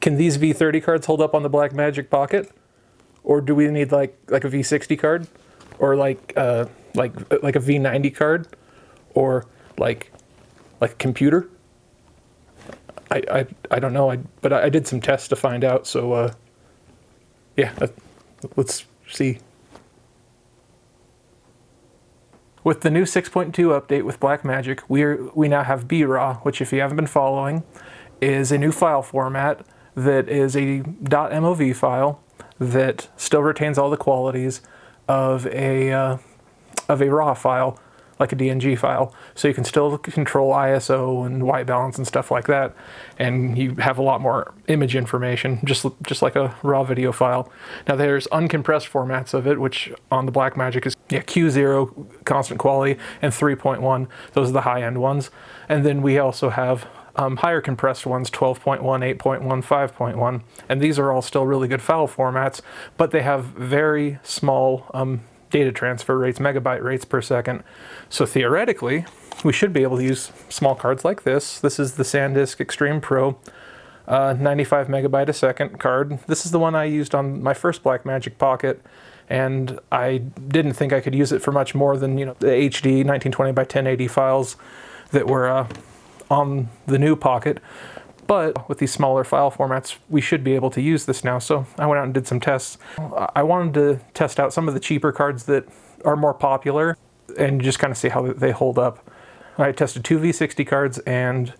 can these V30 cards hold up on the Blackmagic Pocket? Or do we need like like a V60 card? Or like uh, like like a V90 card? Or like like a computer? I, I, I don't know, I, but I, I did some tests to find out, so uh, yeah, uh, let's see. With the new 6.2 update with Blackmagic, we we now have BRAW, which if you haven't been following, is a new file format that is a .mov file that still retains all the qualities of a uh, of a RAW file, like a DNG file. So you can still control ISO and white balance and stuff like that, and you have a lot more image information, just just like a raw video file. Now there's uncompressed formats of it, which on the Blackmagic is yeah Q0 constant quality and 3.1. Those are the high end ones, and then we also have um, higher compressed ones 12.1, 8.1, 5.1, and these are all still really good file formats, but they have very small um, data transfer rates, megabyte rates per second. So theoretically, we should be able to use small cards like this. This is the SanDisk Extreme Pro. Uh, 95 megabyte a second card. This is the one I used on my first Blackmagic Pocket, and I didn't think I could use it for much more than you know the HD 1920 by 1080 files that were uh, on the new Pocket. But with these smaller file formats, we should be able to use this now. So I went out and did some tests. I wanted to test out some of the cheaper cards that are more popular and just kind of see how they hold up. I tested two V60 cards and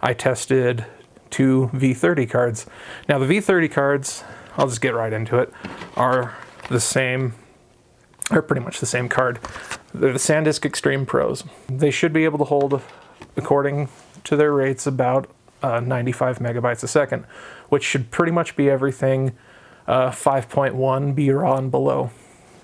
I tested two V30 cards. Now the V30 cards, I'll just get right into it, are the same, are pretty much the same card. They're the SanDisk Extreme Pros. They should be able to hold, according to their rates about uh, 95 megabytes a second, which should pretty much be everything uh, 5.1 BRAW and below.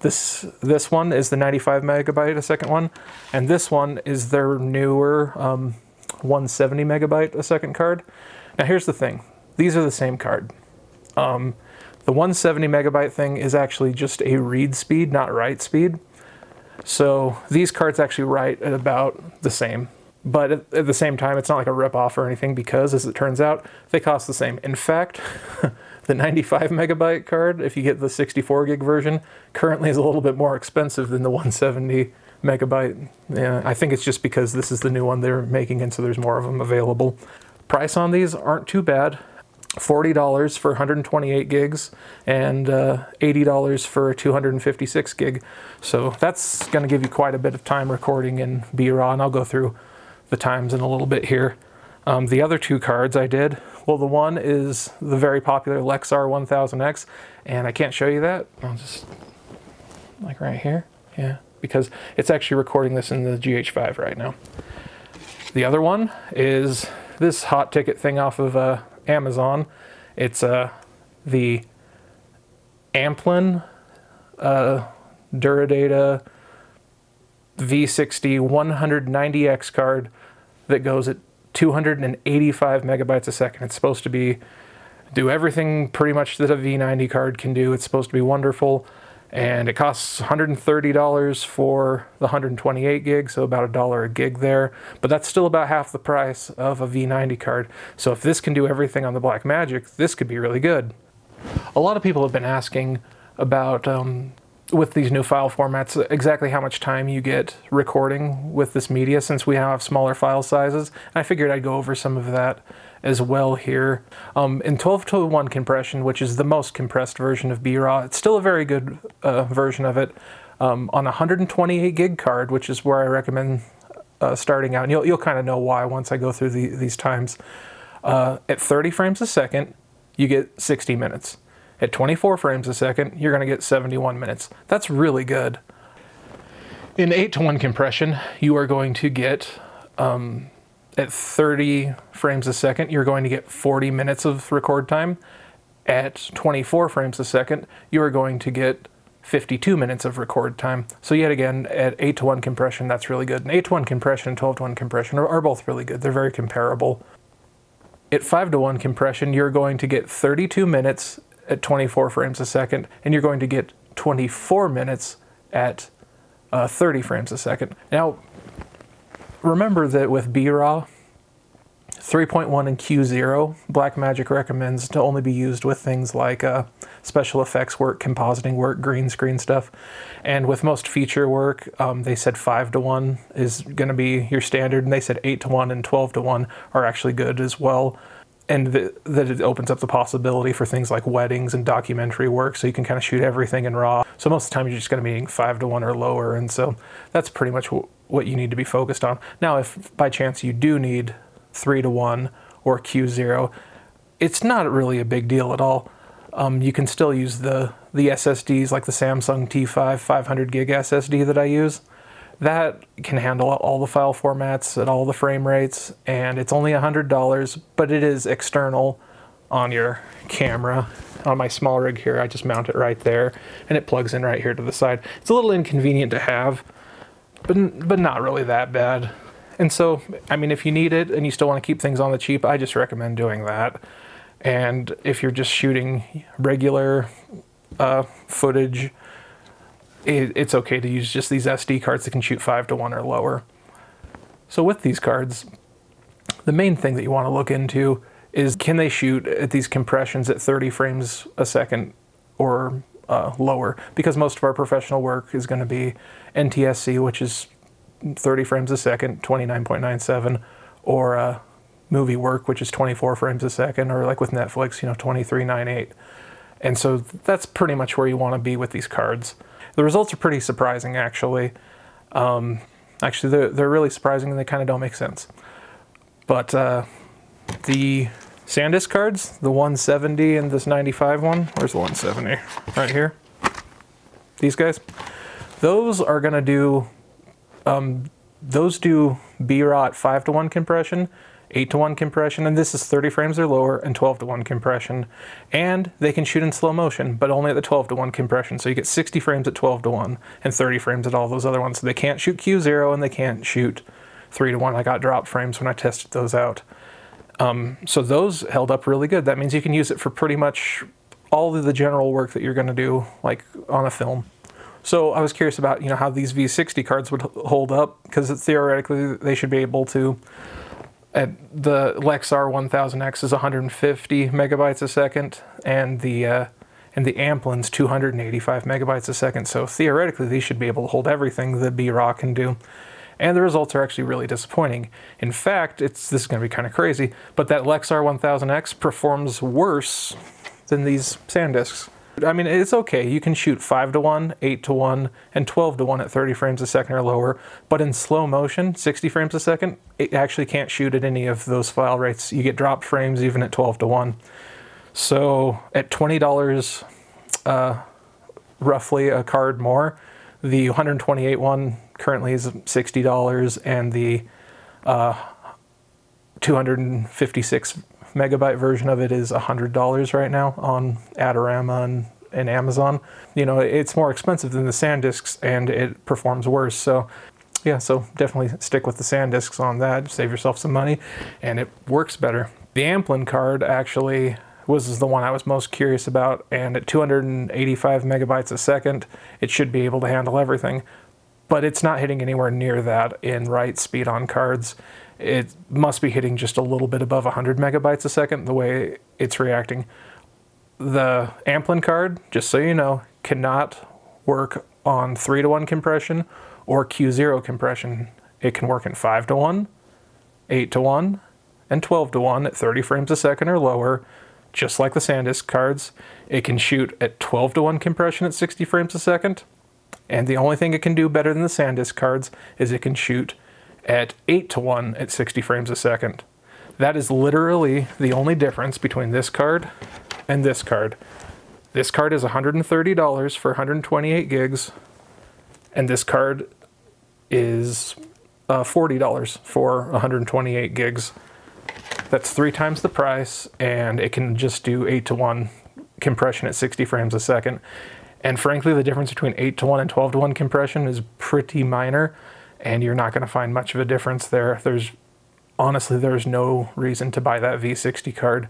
This this one is the 95 megabyte a second one, and this one is their newer um, 170 megabyte a second card. Now here's the thing: these are the same card. Um, the 170 megabyte thing is actually just a read speed, not write speed. So these cards actually write at about the same but at, at, the same time, it's not like a rip-off or anything because, as it turns out, they cost the same. In fact, the 95 megabyte card, if you get the 64 gig version, currently is a little bit more expensive than the 170 megabyte. Yeah, I think it's just because this is the new one they're making, and so there's more of them available. Price on these aren't too bad. $40 for 128 gigs and uh, $80 for 256 gig. So that's going to give you quite a bit of time recording in B-RAW, and I'll go through the times in a little bit here. Um, the other two cards I did, well, the one is the very popular Lexar 1000X, and I can't show you that. I'll just, like right here, yeah, because it's actually recording this in the GH5 right now. The other one is this hot ticket thing off of uh, Amazon. It's uh, the Amplim uh, Duradata V60 190X card that goes at 285 megabytes a second. It's supposed to be do everything pretty much that a V90 card can do. It's supposed to be wonderful, and it costs $130 for the 128 gig, so about a dollar a gig there. But that's still about half the price of a V90 card. So if this can do everything on the Blackmagic, this could be really good. A lot of people have been asking about um, with these new file formats exactly how much time you get recording with this media since we have smaller file sizes. I figured I'd go over some of that as well here. Um, in 12 to 1 compression, which is the most compressed version of B-RAW, it's still a very good uh, version of it. Um, on a 128 gig card, which is where I recommend uh, starting out, and you'll, you'll kind of know why once I go through the, these times. Uh, at 30 frames a second, you get 60 minutes. At 24 frames a second, you're going to get 71 minutes. That's really good. In 8 to 1 compression, you are going to get, um, at 30 frames a second, you're going to get 40 minutes of record time. At 24 frames a second, you are going to get 52 minutes of record time. So yet again, at 8 to 1 compression, that's really good. And 8 to 1 compression and 12 to 1 compression are, are both really good. They're very comparable. At 5 to 1 compression, you're going to get 32 minutes at 24 frames a second, and you're going to get 24 minutes at uh, 30 frames a second. Now, remember that with B-RAW, 3.1 and Q0, Blackmagic recommends to only be used with things like uh, special effects work, compositing work, green screen stuff. And with most feature work, um, they said 5 to 1 is going to be your standard, and they said 8 to 1 and 12 to 1 are actually good as well. And th- that it opens up the possibility for things like weddings and documentary work, so you can kind of shoot everything in RAW. So most of the time, you're just going to be 5 to 1 or lower, and so that's pretty much what you need to be focused on. Now, if by chance you do need 3 to 1 or Q0, it's not really a big deal at all. Um, you can still use the, the SSDs like the Samsung T5 500 gig SSD that I use. That can handle all the file formats at all the frame rates, and it's only $100, but it is external on your camera. On my small rig here, I just mount it right there, and it plugs in right here to the side. It's a little inconvenient to have, but, but not really that bad. And so, I mean, if you need it and you still want to keep things on the cheap, I just recommend doing that. And if you're just shooting regular uh, footage, it, it's okay to use just these SD cards that can shoot 5 to 1 or lower. So with these cards, the main thing that you want to look into is can they shoot at these compressions at 30 frames a second or uh, lower? Because most of our professional work is going to be NTSC, which is 30 frames a second, 29.97, or uh, movie work, which is 24 frames a second, or like with Netflix, you know, 23.98. And so that's pretty much where you want to be with these cards. The results are pretty surprising, actually. Um, actually, they're, they're really surprising and they kind of don't make sense. But uh, the SanDisk cards, the 170 and this 95 one, where's the 170? Right here. These guys. Those are going to do um, those do BRAW at 5 to 1 compression, 8 to 1 compression, and this is 30 frames or lower and 12 to 1 compression. And they can shoot in slow motion, but only at the 12 to 1 compression. So you get 60 frames at 12 to 1 and 30 frames at all those other ones. So they can't shoot Q0 and they can't shoot 3 to 1. I got drop frames when I tested those out. Um, so those held up really good. That means you can use it for pretty much all of the general work that you're going to do, like on a film. So I was curious about you know how these V60 cards would hold up because theoretically they should be able to. At the Lexar 1000X is 150 megabytes a second, and the uh, and the Amplim's 285 megabytes a second. So theoretically, these should be able to hold everything the B-RAW can do. And the results are actually really disappointing. In fact, it's this is going to be kind of crazy, but that Lexar 1000X performs worse than these SanDisks. I mean, it's okay. You can shoot 5 to 1, 8 to 1, and 12 to 1 at 30 frames a second or lower. But in slow motion, 60 frames a second, it actually can't shoot at any of those file rates. You get dropped frames even at 12 to 1. So at $20 uh, roughly a card more, the 128 one currently is $60, and the uh, 256 megabyte version of it is $100 right now on Adorama and, and Amazon. You know, it's more expensive than the SanDisks and it performs worse. So yeah, so definitely stick with the SanDisks on that, save yourself some money, and it works better. The Amplim card actually was the one I was most curious about, and at 285 megabytes a second, it should be able to handle everything. But it's not hitting anywhere near that in write speed on cards it must be hitting just a little bit above 100 megabytes a second the way it's reacting. The Amplim card, just so you know, cannot work on 3 to 1 compression or Q0 compression. It can work in 5 to 1, 8 to 1, and 12 to 1 at 30 frames a second or lower, just like the SanDisk cards. It can shoot at 12 to 1 compression at 60 frames a second. And the only thing it can do better than the SanDisk cards is it can shoot at 8 to 1 at 60 frames a second. That is literally the only difference between this card and this card. This card is $130 for 128 gigs, and this card is uh, $40 for 128 gigs. That's three times the price, and it can just do 8 to 1 compression at 60 frames a second. And frankly, the difference between 8 to 1 and 12 to 1 compression is pretty minor and you're not going to find much of a difference there. There's honestly there's no reason to buy that V60 card.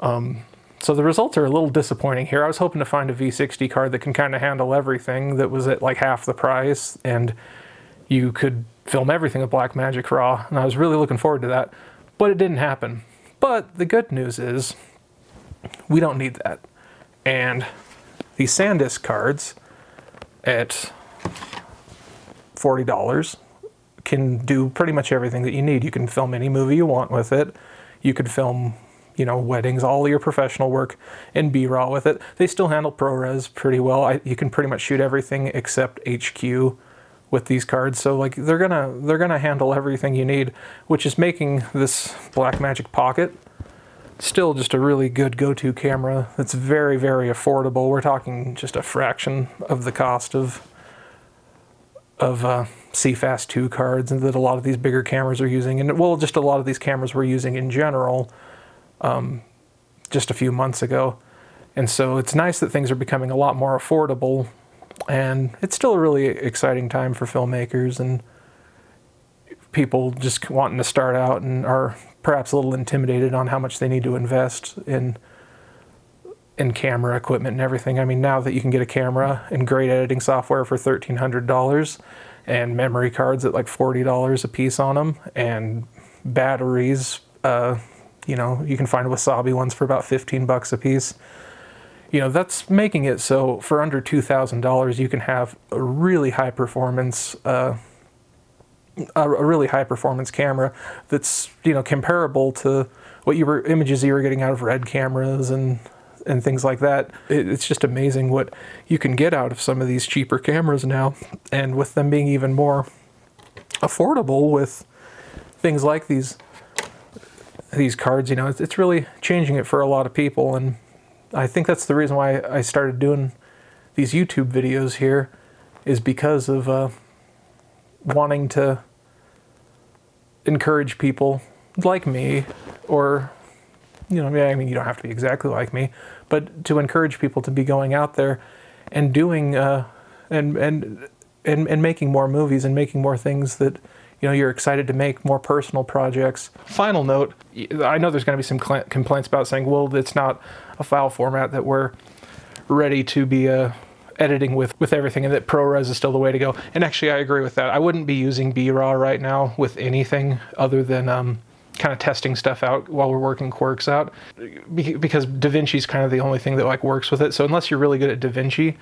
Um, so the results are a little disappointing here. I was hoping to find a V60 card that can kind of handle everything that was at like half the price, and you could film everything with Blackmagic RAW, and I was really looking forward to that. But it didn't happen. But the good news is we don't need that. And the SanDisk cards at $40 can do pretty much everything that you need. You can film any movie you want with it. You could film, you know, weddings, all your professional work in B-RAW with it. They still handle ProRes pretty well. I, you can pretty much shoot everything except HQ with these cards. So like they're gonna they're gonna handle everything you need, which is making this Blackmagic Pocket still just a really good go-to camera that's very very affordable we're talking just a fraction of the cost of of uh, CFast 2 cards and that a lot of these bigger cameras are using and well just a lot of these cameras we're using in general um, just a few months ago. And so it's nice that things are becoming a lot more affordable and it's still a really exciting time for filmmakers and people just wanting to start out and are perhaps a little intimidated on how much they need to invest in in camera equipment and everything. I mean, now that you can get a camera and great editing software for thirteen hundred dollars, and memory cards at like forty dollars a piece on them, and batteries, uh, you know, you can find Wasabi ones for about fifteen bucks a piece. You know, that's making it so for under two thousand dollars, you can have a really high performance. Uh, a, really high performance camera that's you know comparable to what you were images you were getting out of red cameras and and things like that. It, it's just amazing what you can get out of some of these cheaper cameras now, and with them being even more affordable with things like these these cards, you know, it's, it's really changing it for a lot of people, and I think that's the reason why I started doing these YouTube videos here, is because of. Uh, wanting to encourage people like me or you know I mean you don't have to be exactly like me but to encourage people to be going out there and doing uh, and and and and making more movies and making more things that you know you're excited to make more personal projects. Final note: I know there's going to be some complaints about saying, well, it's not a file format that we're ready to be uh, editing with, with everything and that ProRes is still the way to go. And actually, I agree with that. I wouldn't be using B-RAW right now with anything other than um, kind of testing stuff out while we're working quirks out because DaVinci is kind of the only thing that like works with it. So unless you're really good at DaVinci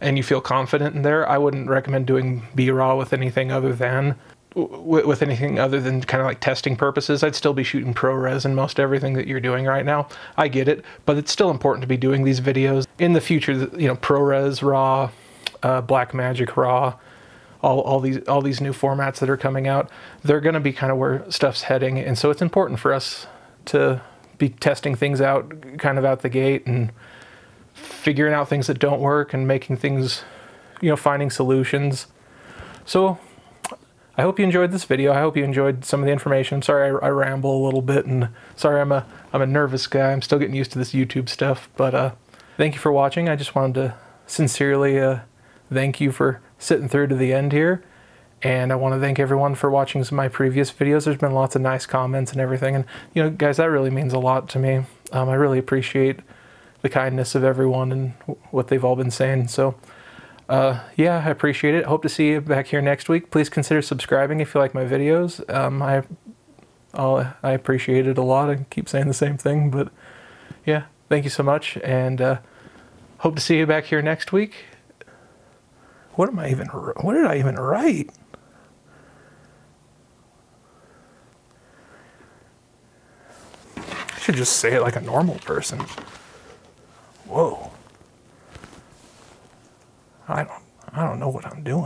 and you feel confident in there, I wouldn't recommend doing B-RAW with anything other than with anything other than kind of like testing purposes, I'd still be shooting ProRes in most everything that you're doing right now. I get it, but it's still important to be doing these videos. In the future, you know, ProRes, RAW, uh, Blackmagic RAW, all, all these all these new formats that are coming out, they're going to be kind of where stuff's heading, and so it's important for us to be testing things out kind of out the gate and figuring out things that don't work and making things, you know, finding solutions. So I hope you enjoyed this video. I hope you enjoyed some of the information. Sorry I, I, ramble a little bit and sorry I'm a I'm a nervous guy. I'm still getting used to this YouTube stuff, but uh, thank you for watching. I just wanted to sincerely uh, thank you for sitting through to the end here. And I want to thank everyone for watching some of my previous videos. There's been lots of nice comments and everything. And, you know, guys, that really means a lot to me. Um, I really appreciate the kindness of everyone and what they've all been saying. So, uh, yeah, I appreciate it. Hope to see you back here next week. Please consider subscribing if you like my videos. Um, I I'll, I appreciate it a lot. I keep saying the same thing, but yeah, thank you so much, and uh, hope to see you back here next week. What am I even? What did I even write? I should just say it like a normal person. Whoa. I don't I don't know what I'm doing.